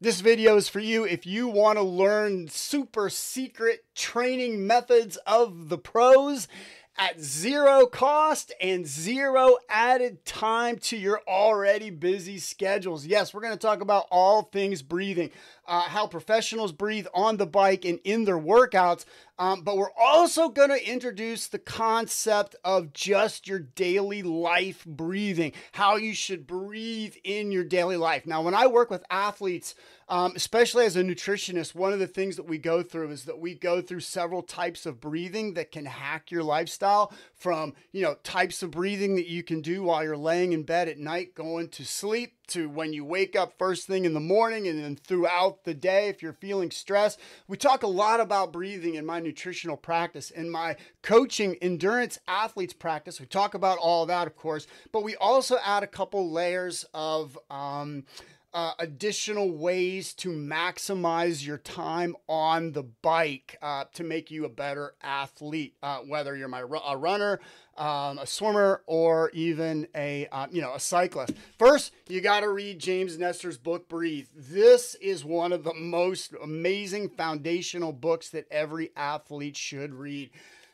This video is for you if you want to learn super secret training methods of the pros at zero cost and zero added time to your already busy schedules. Yes, we're going to talk about all things breathing, uh, how professionals breathe on the bike and in their workouts. Um, but we're also going to introduce the concept of just your daily life breathing, how you should breathe in your daily life. Now, when I work with athletes, um, especially as a nutritionist, one of the things that we go through is that we go through several types of breathing that can hack your lifestyle from, you know, types of breathing that you can do while you're laying in bed at night going to sleep to when you wake up first thing in the morning and then throughout the day if you're feeling stressed. We talk a lot about breathing in my nutritional practice, in my coaching endurance athletes practice. We talk about all that, of course, but we also add a couple layers of, um, uh, additional ways to maximize your time on the bike uh, to make you a better athlete, uh, whether you're my, a runner, um, a swimmer, or even a uh, you know a cyclist. First, you got to read James Nestor's book Breathe. This is one of the most amazing foundational books that every athlete should read.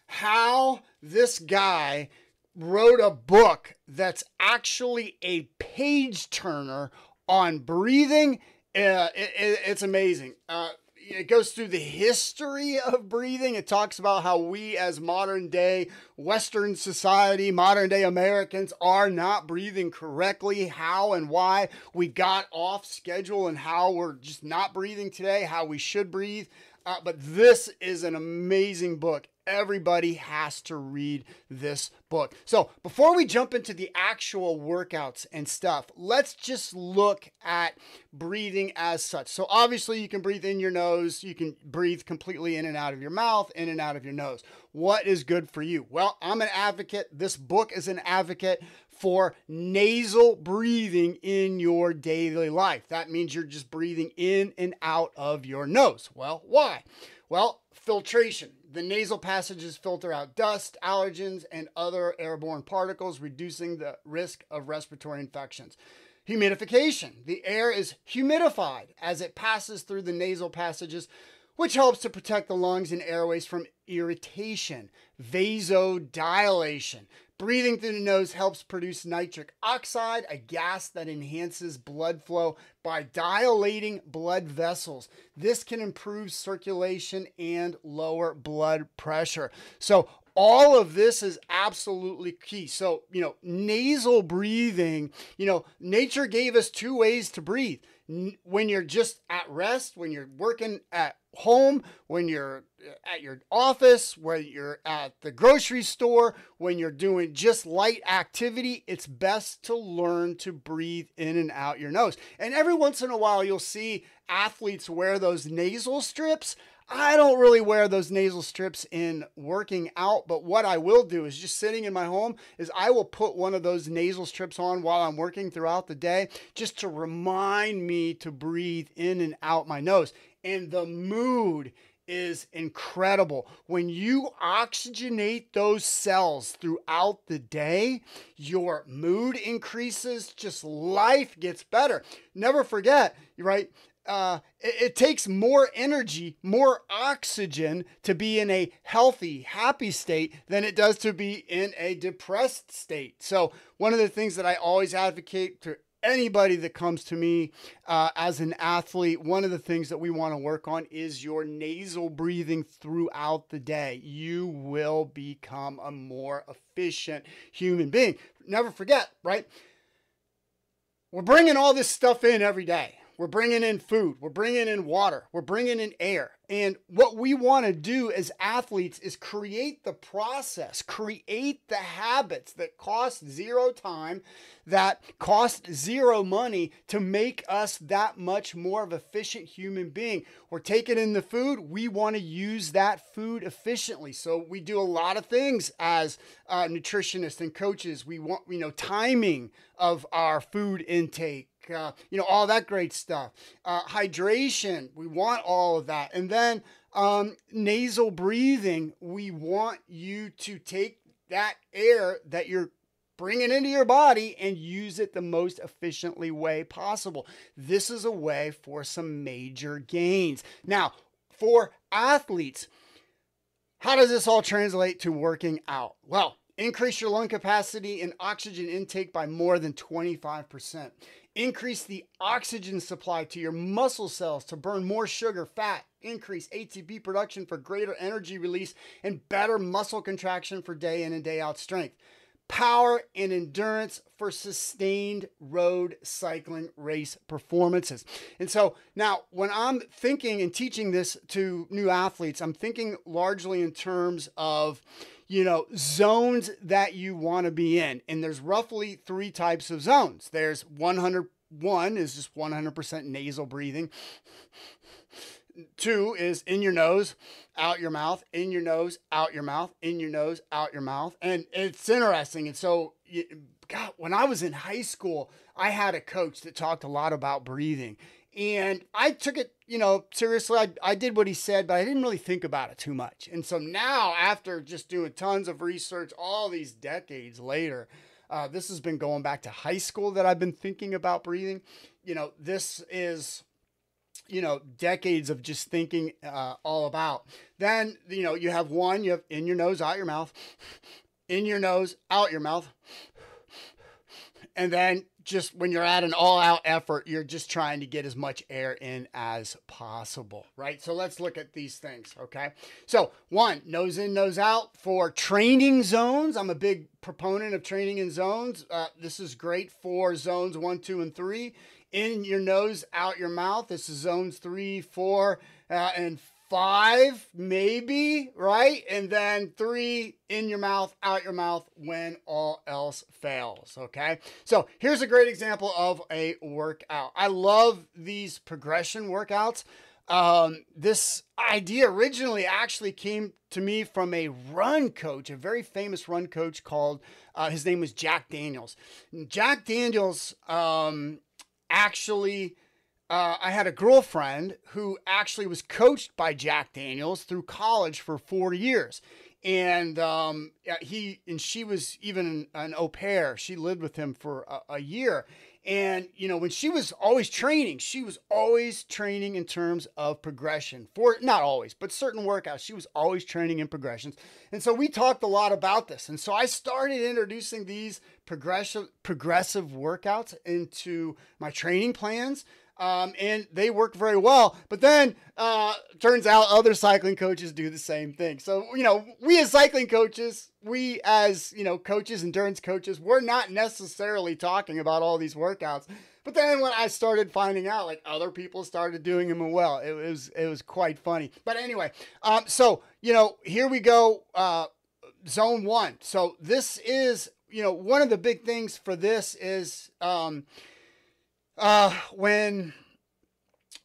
How this guy wrote a book that's actually a page turner on breathing. Uh, it, it, it's amazing. Uh, it goes through the history of breathing. It talks about how we, as modern day Western society, modern day Americans, are not breathing correctly, how and why we got off schedule, and how we're just not breathing today, how we should breathe. Uh, but this is an amazing book. Everybody has to read this book. So, before we jump into the actual workouts and stuff, let's just look at breathing as such. So, obviously, you can breathe in your nose, you can breathe completely in and out of your mouth, in and out of your nose. What is good for you? Well, I'm an advocate. This book is an advocate for nasal breathing in your daily life. That means you're just breathing in and out of your nose. Well, why? Well, filtration. The nasal passages filter out dust, allergens, and other airborne particles, reducing the risk of respiratory infections. Humidification. The air is humidified as it passes through the nasal passages, which helps to protect the lungs and airways from irritation. Vasodilation. Breathing through the nose helps produce nitric oxide, a gas that enhances blood flow by dilating blood vessels. This can improve circulation and lower blood pressure. So, all of this is absolutely key. So, you know, nasal breathing, you know, nature gave us two ways to breathe. When you're just at rest, when you're working at home, when you're uh, at your office, when you're at the grocery store, when you're doing just light activity, it's best to learn to breathe in and out your nose. And every once in a while, you'll see athletes wear those nasal strips. I don't really wear those nasal strips in working out, but what I will do is just sitting in my home is I will put one of those nasal strips on while I'm working throughout the day just to remind me to breathe in and out my nose. And the mood is incredible. When you oxygenate those cells throughout the day, your mood increases, just life gets better. Never forget, right? Uh, it, it, takes more energy, more oxygen to be in a healthy, happy state than it does to be in a depressed state. So, one of the things that I always advocate to anybody that comes to me uh, as an athlete, one of the things that we want to work on is your nasal breathing throughout the day. You will become a more efficient human being. Never forget, right? We're bringing all this stuff in every day. We're bringing in food. We're bringing in water. We're bringing in air. And what we want to do as athletes is create the process, create the habits that cost zero time, that cost zero money to make us that much more of efficient human being. We're taking in the food. We want to use that food efficiently. So we do a lot of things as uh, nutritionists and coaches. We want, you know, timing of our food intake uh, you know, all that great stuff. Uh, hydration, we want all of that. And then um, nasal breathing, we want you to take that air that you're bring it into your body and use it the most efficiently way possible. This is a way for some major gains. Now, for athletes, how does this all translate to working out? Well, increase your lung capacity and oxygen intake by more than 25%. Increase the oxygen supply to your muscle cells to burn more sugar, fat, increase ATP production for greater energy release, and better muscle contraction for day in and day out strength power and endurance for sustained road cycling race performances. And so now, when I'm thinking and teaching this to new athletes, I'm thinking largely in terms of you know, zones that you want to be in. And there's roughly three types of zones. There's 101 is just 100% nasal breathing. Two is in your nose, out your mouth, in your nose, out your mouth, in your nose, out your mouth. And it's interesting. And so, God, when I was in high school, I had a coach that talked a lot about breathing. And I took it, you know, seriously. I, I did what he said, but I didn't really think about it too much. And so now, after just doing tons of research all these decades later, uh, this has been going back to high school that I've been thinking about breathing. You know, this is you know decades of just thinking uh, all about then you know you have one you have in your nose out your mouth in your nose out your mouth and then just when you're at an all out effort you're just trying to get as much air in as possible right? So let's look at these things okay? So one nose in nose out for training zones. I'm a big proponent of training in zones. Uh, this is great for zones one two and three. In your nose, out your mouth. This is zones three, four, uh, and five, maybe, right? And then three in your mouth, out your mouth when all else fails, okay? So here's a great example of a workout. I love these progression workouts. Um, this idea originally actually came to me from a run coach, a very famous run coach called, uh, his name was Jack Daniels. Jack Daniels um, actually, uh, I had a girlfriend who actually was coached by Jack Daniels through college for four years. And um, he and she was even an au pair. She lived with him for a, a year. And, you know, when she was always training, she was always training in terms of progression for not always, but certain workouts. She was always training in progressions. And so we talked a lot about this. And so I started introducing these progressive progressive workouts into my training plans um, and they work very well. But then uh, turns out other cycling coaches do the same thing. So you know, we as cycling coaches, we as you know coaches, endurance coaches, we're not necessarily talking about all these workouts. But then when I started finding out, like other people started doing them well, it was it was quite funny. But anyway, um, so you know, here we go. Uh, zone one. So this is you know one of the big things for this is um, uh, when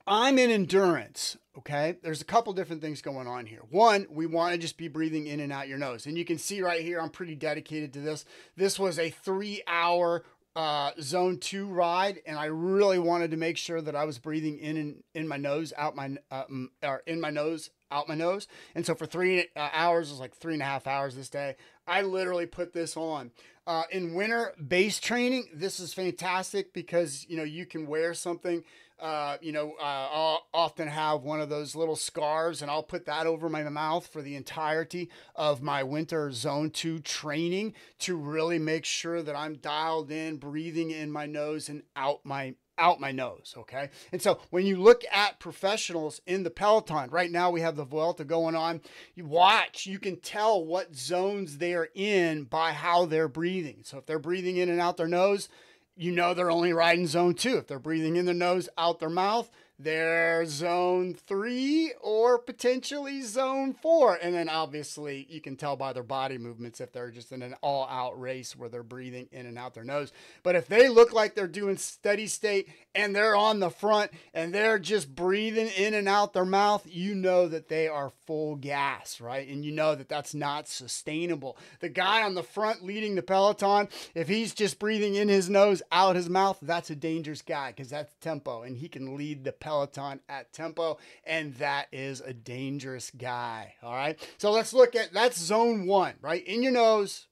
I'm in endurance, okay, there's a couple different things going on here. One, we want to just be breathing in and out your nose. And you can see right here, I'm pretty dedicated to this. This was a three hour uh, zone two ride, and I really wanted to make sure that I was breathing in and in my nose, out my, uh, or in my nose, out my nose. And so for three uh, hours, it was like three and a half hours this day. I literally put this on. Uh, in winter base training, this is fantastic because you know you can wear something. Uh, you know, uh, I'll often have one of those little scarves, and I'll put that over my mouth for the entirety of my winter zone two training to really make sure that I'm dialed in, breathing in my nose and out my out my nose. Okay. And so when you look at professionals in the Peloton, right now we have the Vuelta going on. You watch, you can tell what zones they're in by how they're breathing. So if they're breathing in and out their nose, you know they're only riding zone two. If they're breathing in their nose, out their mouth, they're zone three or potentially zone four. And then obviously you can tell by their body movements if they're just in an all out race where they're breathing in and out their nose. But if they look like they're doing steady state and they're on the front and they're just breathing in and out their mouth, you know that they are full gas, right? And you know that that's not sustainable. The guy on the front leading the Peloton, if he's just breathing in his nose, out his mouth, that's a dangerous guy because that's tempo and he can lead the Peloton Peloton at tempo, and that is a dangerous guy. All right. So let's look at that's zone one, right? In your nose,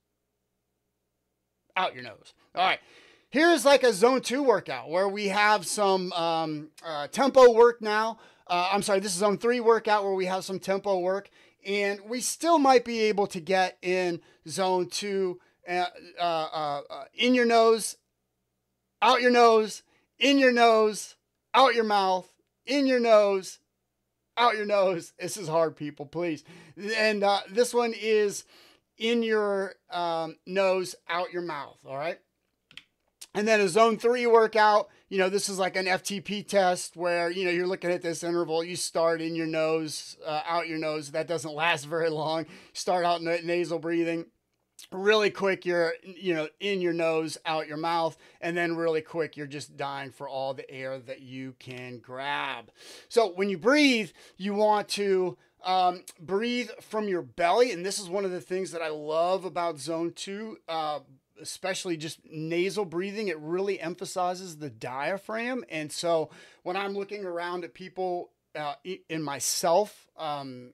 out your nose. All right. Here's like a zone two workout where we have some um, uh, tempo work now. Uh, I'm sorry, this is zone three workout where we have some tempo work, and we still might be able to get in zone two uh, uh, uh, in your nose, out your nose, in your nose, out your mouth, in your nose, out your nose. This is hard, people, please. And uh, this one is in your um, nose, out your mouth. All right. And then a zone three workout, you know, this is like an FTP test where, you know, you're looking at this interval. You start in your nose, uh, out your nose. That doesn't last very long. Start out nasal breathing. Really quick, you're, you know, in your nose, out your mouth. And then really quick, you're just dying for all the air that you can grab. So when you breathe, you want to um, breathe from your belly. And this is one of the things that I love about zone two. Uh, especially just nasal breathing, it really emphasizes the diaphragm. And so when I'm looking around at people uh, in myself, um,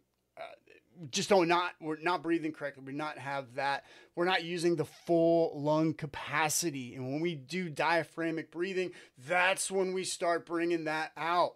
just don't not we're not breathing correctly. We not have that. We're not using the full lung capacity. And when we do diaphragmic breathing, that's when we start bringing that out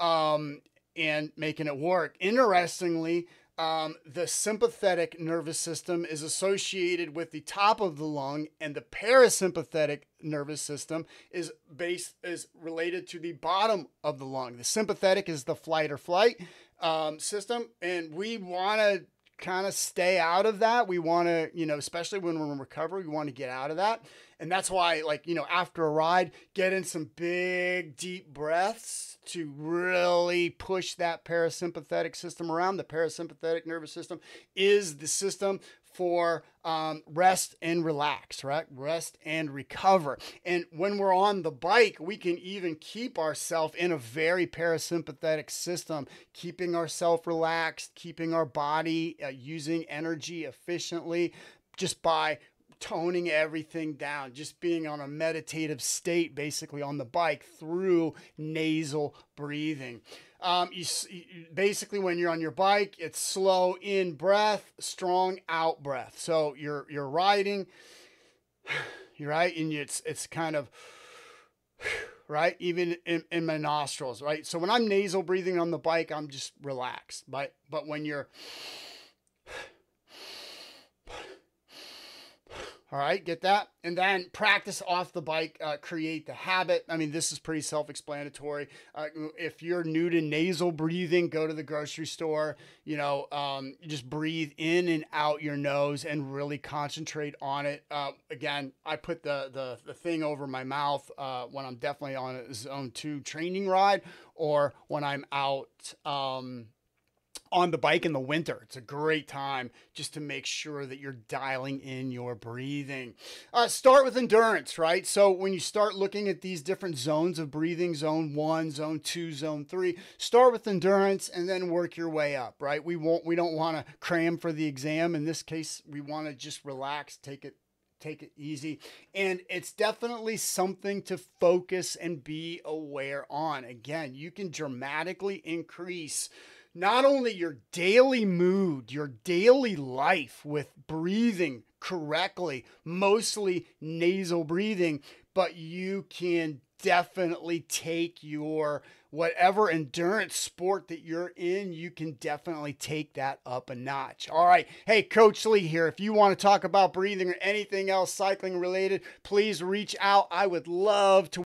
um, and making it work. Interestingly, um, the sympathetic nervous system is associated with the top of the lung, and the parasympathetic nervous system is based is related to the bottom of the lung. The sympathetic is the flight or flight um, system, and we want to kind of stay out of that. We want to, you know, especially when we're in recovery, we want to get out of that. And that's why, like, you know, after a ride, get in some big, deep breaths to really push that parasympathetic system around. The parasympathetic nervous system is the system for um, rest and relax, right? Rest and recover. And when we're on the bike, we can even keep ourselves in a very parasympathetic system, keeping ourselves relaxed, keeping our body uh, using energy efficiently just by toning everything down, just being on a meditative state, basically on the bike through nasal breathing. Um, you, basically when you're on your bike, it's slow in breath, strong out breath. So you're you're riding, you're right, and it's it's kind of right, even in, in my nostrils, right. So when I'm nasal breathing on the bike, I'm just relaxed. But but when you're All right, get that? And then practice off the bike, uh, create the habit. I mean, this is pretty self explanatory. Uh, if you're new to nasal breathing, go to the grocery store, you know, um, just breathe in and out your nose and really concentrate on it. Uh, again, I put the, the, the thing over my mouth uh, when I'm definitely on a zone two training ride or when I'm out. Um, on the bike in the winter. It's a great time just to make sure that you're dialing in your breathing. Uh, start with endurance, right? So when you start looking at these different zones of breathing, zone one, zone two, zone three, start with endurance and then work your way up, right? We won't, we don't want to cram for the exam. In this case, we want to just relax, take it take it easy. And it's definitely something to focus and be aware on. Again, you can dramatically increase not only your daily mood, your daily life with breathing correctly, mostly nasal breathing, but you can definitely take your whatever endurance sport that you're in, you can definitely take that up a notch. All right. Hey, Coach Lee here. If you want to talk about breathing or anything else cycling related, please reach out. I would love to